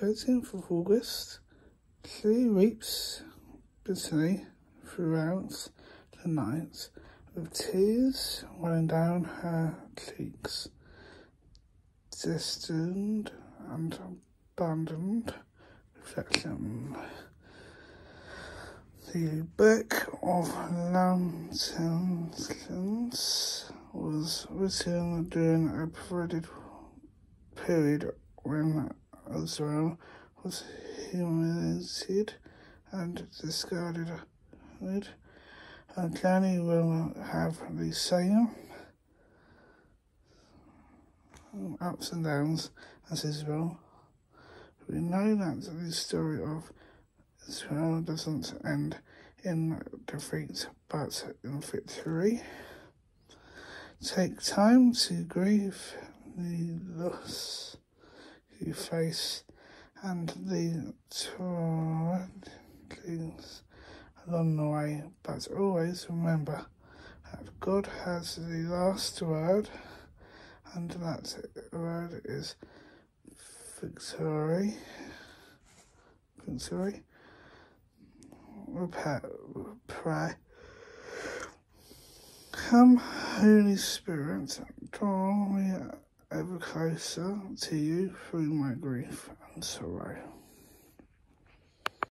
13th of August, she weeps bitterly throughout the night, with tears running down her cheeks. Destined and abandoned reflection. The Book of Lamentations was written during a period, period when Israel was humiliated and discarded. it. And Johnny will have the same ups and downs as Israel. We know that the story of Israel doesn't end in defeat but in victory. Take time to grieve the loss you face and the things along the way, but always remember that God has the last word, and that word is victory. Victory. Repair. Come, Holy Spirit, draw me ever closer to you through my grief and sorrow.